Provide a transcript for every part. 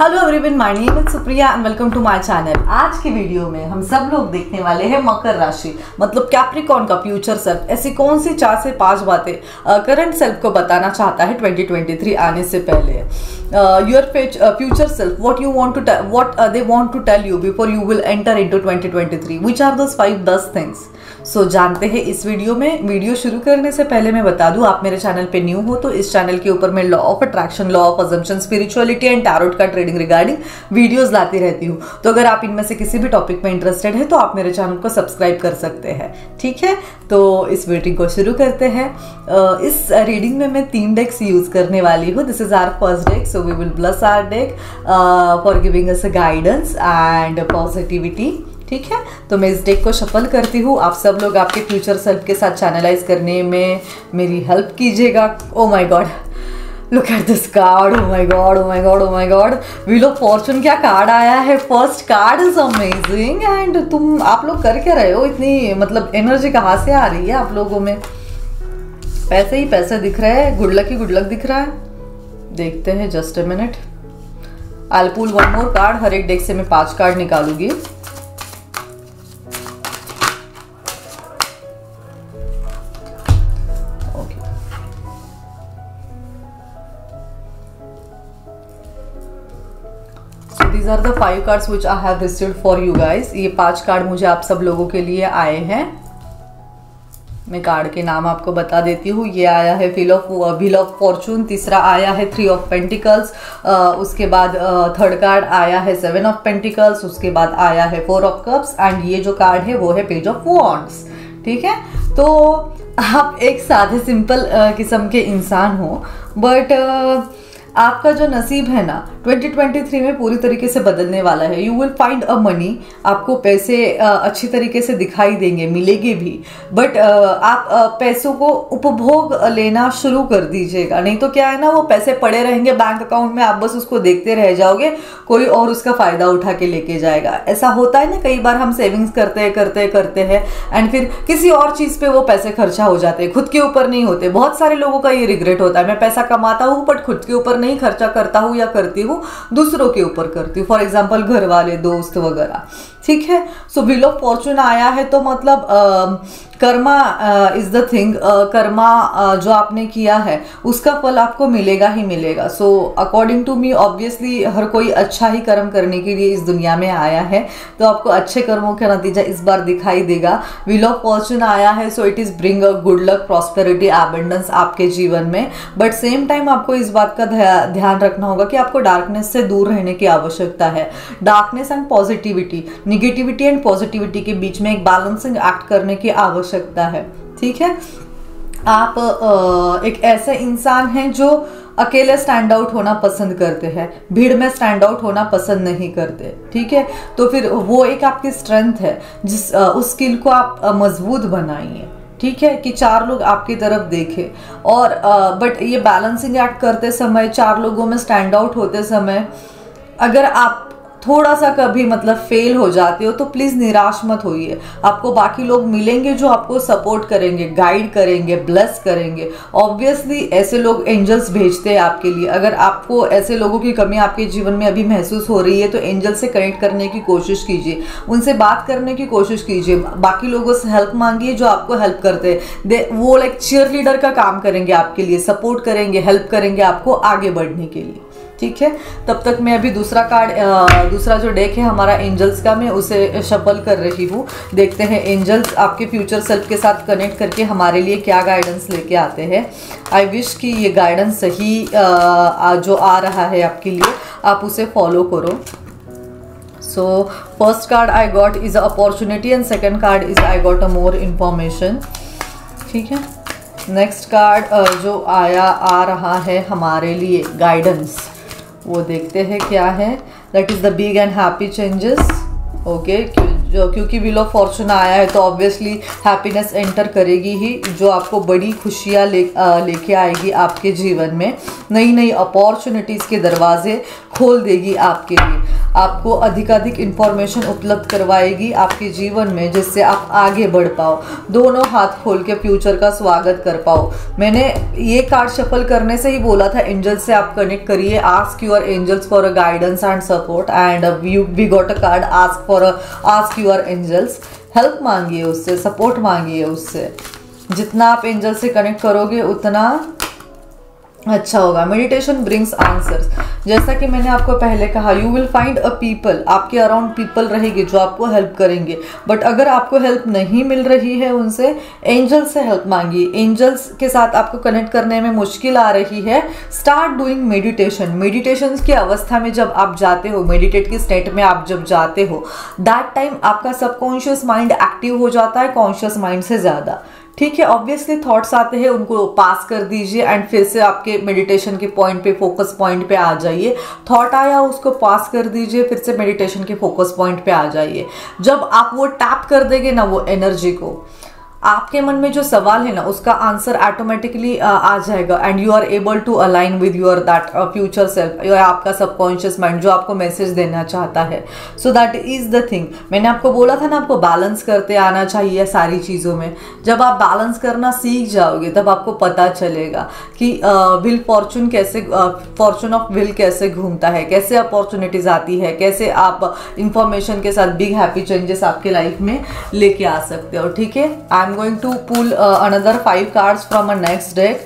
Hello everyone my name is Supriya and welcome to my channel आज की video में हम सब लोग देखने वाले हैं मकर राशि। मतलब कैप्रिकॉन का फ्यूचर सेल्फ ऐसी कौन सी चार से पाँच बातें करंट सेल्फ को बताना चाहता है 2023 आने से पहले। Your future self what you want to what they want to tell you before you will enter into 2023 which are those five दस थिंग्स सो so, जानते हैं इस वीडियो में वीडियो शुरू करने से पहले मैं बता दूँ आप मेरे चैनल पे न्यू हो तो इस चैनल के ऊपर मैं law of attraction law of assumption spirituality and tarot का ट्रेडिंग रिगार्डिंग वीडियोस लाती रहती हूँ। तो अगर आप इनमें से किसी भी टॉपिक में इंटरेस्टेड है तो आप मेरे चैनल को सब्सक्राइब कर सकते हैं। ठीक है? तो इस रीडिंग को शुरू करते हैं। इस रीडिंग में मैं तीन डेक्स यूज़ करने वाली हूँ। This is our first deck so we will bless our deck for giving us guidance and positivity ठीक है? तो मैं इस डेक को सफल करती हूँ। आप सब लोग आपके फ्यूचर सेल्फ के साथ चैनलाइज करने में मेरी हेल्प कीजिएगा। ओ my God look at this card oh my God oh my God oh my God wheel of fortune क्या कार्ड आया है? First card is amazing and तुम आप लोग कर क्या रहे हो? इतनी मतलब एनर्जी कहाँ से आ रही है आप लोगों में? पैसे ही पैसे दिख रहे हैं। गुड लक ही गुड लक दिख रहा है। देखते हैं just a minute I pull one more card हर एक डेक से मैं पाँच card निकालूँगी। These are the five cards which I have received for you guys ये पाँच कार्ड मुझे आप सब लोगों के लिए आए हैं। मैं कार्ड के नाम आपको बता देती हूँ। ये आया है fill of wheel of fortune तीसरा आया है थ्री ऑफ़ पेंटिकल्स उसके बाद थर्ड कार्ड आया है सेवन ऑफ़ पेंटिकल्स उसके बाद आया है फोर ऑफ़ कप्स एंड ये जो कार्ड है वो है पेज ऑफ़ वॉन्ट्स ठीक है? तो आप एक सादे सिंपल किस्म के इंसान हो बट आपका जो नसीब है ना 2023 में पूरी तरीके से बदलने वाला है। You will find a money आपको पैसे अच्छी तरीके से दिखाई देंगे, मिलेंगे भी। बट आप पैसों को उपभोग लेना शुरू कर दीजिएगा। नहीं तो क्या है ना, वो पैसे पड़े रहेंगे बैंक अकाउंट में, आप बस उसको देखते रह जाओगे, कोई और उसका फ़ायदा उठा के लेके जाएगा। ऐसा होता है ना, कई बार हम सेविंग्स करते करते करते हैं एंड फिर किसी और चीज़ पे वो पैसे खर्चा हो जाते हैं, खुद के ऊपर नहीं होते। बहुत सारे लोगों का ये रिग्रेट होता है, मैं पैसा कमाता हूँ बट खुद के ऊपर नहीं खर्चा करता हूँ या करती हूँ, दूसरों के ऊपर करती हूँ। फॉर एग्ज़ाम्पल घर वाले दोस्त वगैरह। ठीक है? सो व्हील ऑफ़ फॉर्चून आया है तो मतलब karma is the thing karma जो आपने किया है, उसका फल आपको मिलेगा ही मिलेगा। So according to me obviously हर कोई अच्छा ही कर्म करने के लिए इस दुनिया में आया है। तो आपको अच्छे कर्मों का नतीजा इस बार दिखाई देगा। व्हील ऑफ़ फॉर्चून आया है so it is bring a good luck prosperity abundance आपके जीवन में। बट सेम टाइम आपको इस बात का ध्यान रखना होगा कि आपको डार्कनेस से दूर रहने की आवश्यकता है। Darkness and positivity negativity and positivity के बीच में एक बैलेंसिंग एक्ट करने की आवश्यकता है, ठीक है? आप एक ऐसे इंसान हैं जो अकेले स्टैंड आउट होना पसंद करते हैं, भीड़ में स्टैंड आउट होना पसंद नहीं करते, ठीक है? तो फिर वो एक आपकी स्ट्रेंथ है, जिस उस स्किल को आप मज़बूत बनाइए, ठीक है? कि चार लोग आपकी तरफ़ देखें। और बट ये बैलेंसिंग एक्ट करते समय, चार लोगों में स्टैंड आउट होते समय, अगर आप थोड़ा सा कभी मतलब फेल हो जाते हो तो प्लीज़ निराश मत होइए। आपको बाकी लोग मिलेंगे जो आपको सपोर्ट करेंगे गाइड करेंगे ब्लेस करेंगे। ऑब्वियसली ऐसे लोग एंजल्स भेजते हैं आपके लिए। अगर आपको ऐसे लोगों की कमी आपके जीवन में अभी महसूस हो रही है तो एंजल से कनेक्ट करने की कोशिश कीजिए। उनसे बात करने की कोशिश कीजिए। बाकी लोगों से हेल्प मांगिए जो आपको हेल्प करते हैं। वो लाइक चेयर लीडर का काम करेंगे आपके लिए। सपोर्ट करेंगे हेल्प करेंगे आपको आगे बढ़ने के लिए। ठीक है? तब तक मैं अभी दूसरा कार्ड दूसरा जो डेक है हमारा एंजल्स का मैं उसे शफल कर रही हूँ। देखते हैं एंजल्स आपके फ्यूचर सेल्फ के साथ कनेक्ट करके हमारे लिए क्या गाइडेंस लेके आते हैं। आई विश कि ये गाइडेंस सही आ, जो आ रहा है आपके लिए आप उसे फॉलो करो। So first card I got is a opportunity and second card is I got a more information ठीक है? नेक्स्ट कार्ड जो आया आ रहा है हमारे लिए गाइडेंस वो देखते हैं क्या है. That is the big and happy changes okay जो, क्योंकि ऑफ़ फॉर्चून आया है तो ऑब्वियसली हैप्पीनेस एंटर करेगी ही, जो आपको बड़ी खुशियाँ ले लेके आएगी आपके जीवन में. नई नई अपॉर्चुनिटीज़ के दरवाजे खोल देगी आपके लिए. आपको अधिकाधिक इंफॉर्मेशन उपलब्ध करवाएगी आपके जीवन में, जिससे आप आगे बढ़ पाओ। दोनों हाथ खोल के फ्यूचर का स्वागत कर पाओ। मैंने ये कार्ड शफल करने से ही बोला था एंजल्स से आप कनेक्ट करिए ask your angels for a guidance and support and you we got a card ask for ask your angels help मांगिए उससे सपोर्ट मांगिए उससे। जितना आप एंजल से कनेक्ट करोगे, उतना अच्छा होगा। मेडिटेशन ब्रिंग्स आंसर्स जैसा कि मैंने आपको पहले कहा you will find a people आपके अराउंड पीपल रहेगी जो आपको हेल्प करेंगे। बट अगर आपको हेल्प नहीं मिल रही है उनसे एंजल से हेल्प मांगिए एंजल्स के साथ आपको कनेक्ट करने में मुश्किल आ रही है। स्टार्ट डूइंग मेडिटेशन मेडिटेशन की अवस्था में जब आप जाते हो मेडिटेट की स्टेट में आप जब जाते हो दैट टाइम आपका सबकॉन्शियस माइंड एक्टिव हो जाता है कॉन्शियस माइंड से ज़्यादा। ठीक है ऑब्वियसली थॉट्स आते हैं, उनको पास कर दीजिए एंड फिर से आपके मेडिटेशन के पॉइंट पे फोकस पॉइंट पे आ जाइए। थॉट आया, उसको पास कर दीजिए, फिर से मेडिटेशन के फोकस पॉइंट पे आ जाइए। जब आप वो टैप कर देंगे ना, वो एनर्जी को आपके मन में जो सवाल है ना उसका आंसर ऑटोमेटिकली आ जाएगा and you are able to align with your that future self या आपका सबकॉन्शियस माइंड जो आपको मैसेज देना चाहता है। So that is the thing मैंने आपको बोला था ना आपको बैलेंस करते आना चाहिए सारी चीज़ों में। जब आप बैलेंस करना सीख जाओगे तब आपको पता चलेगा कि विल uh, फॉर्चून कैसे फॉर्चून ऑफ़ विल कैसे घूमता है कैसे अपॉर्चुनिटीज़ आती है कैसे आप इंफॉर्मेशन के साथ बिग हैप्पी चेंजेस आपके लाइफ में लेके आ सकते हो ठीक है? I I'm going to pull uh, another five cards from a next deck.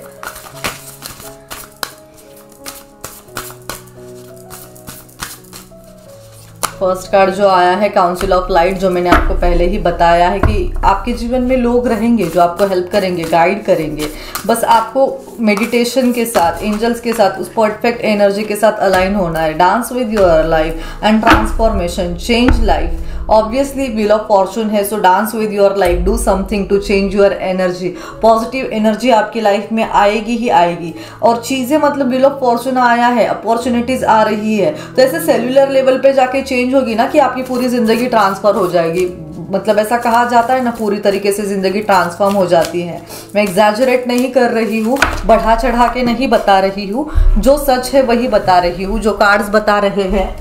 First card जो आया है काउंसिल ऑफ़ लाइट जो मैंने आपको पहले ही बताया है कि आपके जीवन में लोग रहेंगे, जो आपको हेल्प करेंगे गाइड करेंगे। बस आपको मेडिटेशन के साथ एंजल्स के साथ, उस परफेक्ट एनर्जी के साथ अलाइन होना है। Dance with your life and transformation change life obviously wheel of fortune है so dance with your life do something to change your energy positive energy आपकी लाइफ में आएगी ही आएगी। और चीज़ें मतलब व्हील ऑफ़ फॉर्चून आया है अपॉर्चुनिटीज़ आ रही है। तो ऐसे सेल्युलर लेवल पे जाके चेंज होगी ना कि आपकी पूरी ज़िंदगी ट्रांसफ़र हो जाएगी। मतलब ऐसा कहा जाता है ना, पूरी तरीके से ज़िंदगी ट्रांसफॉर्म हो जाती है। मैं एग्जैजरेट नहीं कर रही हूँ बढ़ा चढ़ा के नहीं बता रही हूँ। जो सच है वही बता रही हूँ, जो कार्ड्स बता रहे हैं।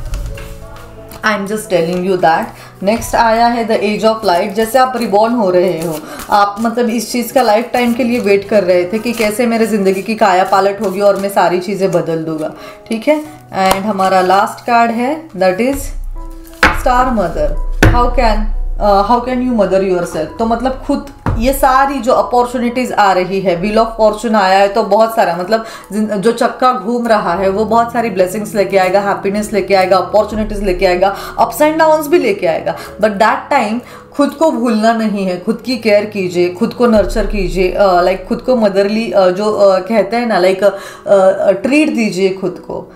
I am just telling you that next आया है द एज ऑफ़ लाइट जैसे आप रिबॉर्न हो रहे हो, आप मतलब इस चीज़ का लाइफ टाइम के लिए वेट कर रहे थे कि कैसे मेरे ज़िंदगी की काया पालट होगी और मैं सारी चीज़ें बदल दूँगा। ठीक है? एंड हमारा लास्ट कार्ड है that is star mother how can how can you mother yourself तो मतलब खुद, ये सारी जो अपॉर्चुनिटीज़ आ रही है व्हील ऑफ़ फॉर्चून आया है तो बहुत सारा मतलब जो चक्का घूम रहा है, वो बहुत सारी ब्लेसिंग्स लेके आएगा हैप्पीनेस लेके आएगा अपॉर्चुनिटीज़ लेके आएगा अप्स एंड डाउन भी लेके आएगा. बट दैट टाइम खुद को भूलना नहीं है, खुद की केयर कीजिए, खुद को नर्चर कीजिए लाइक खुद को मदरली जो कहते हैं ना लाइक ट्रीट दीजिए खुद को.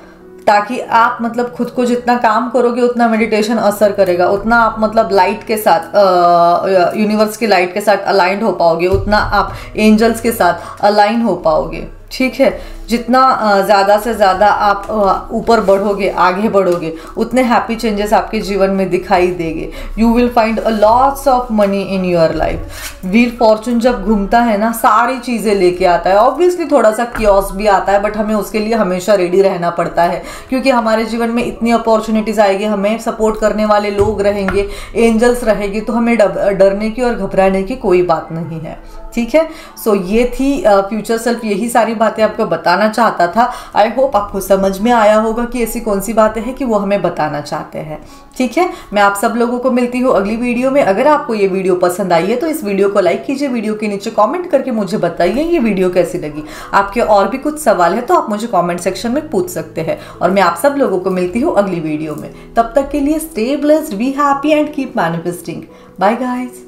ताकि आप मतलब खुद को जितना काम करोगे, उतना मेडिटेशन असर करेगा। उतना आप मतलब लाइट के साथ यूनिवर्स की लाइट के साथ अलाइंड हो पाओगे। उतना आप एंजल्स के साथ अलाइन हो पाओगे। ठीक है, जितना ज़्यादा से ज़्यादा आप ऊपर बढ़ोगे, आगे बढ़ोगे, उतने हैप्पी चेंजेस आपके जीवन में दिखाई देंगे। You will find a lots of money in your life wheel fortune जब घूमता है ना, सारी चीज़ें लेके आता है। ऑब्वियसली थोड़ा सा क्योस भी आता है बट हमें उसके लिए हमेशा रेडी रहना पड़ता है। क्योंकि हमारे जीवन में इतनी अपॉर्चुनिटीज़ आएगी, हमें सपोर्ट करने वाले लोग रहेंगे एंजल्स रहेंगे तो हमें डरने की और घबराने की कोई बात नहीं है। ठीक है? सो so, ये थी फ्यूचर सेल्फ यही सारी बातें आपको बताना चाहता था। आई होप आपको समझ में आया होगा कि ऐसी कौन सी बातें हैं कि वो हमें बताना चाहते हैं। ठीक है? मैं आप सब लोगों को मिलती हूँ अगली वीडियो में। अगर आपको ये वीडियो पसंद आई है तो इस वीडियो को लाइक कीजिए। वीडियो के नीचे कमेंट करके मुझे बताइए ये वीडियो कैसी लगी। आपके और भी कुछ सवाल है तो आप मुझे कमेंट सेक्शन में पूछ सकते हैं। और मैं आप सब लोगों को मिलती हूँ अगली वीडियो में। तब तक के लिए stay blessed be happy and keep manifesting bye guys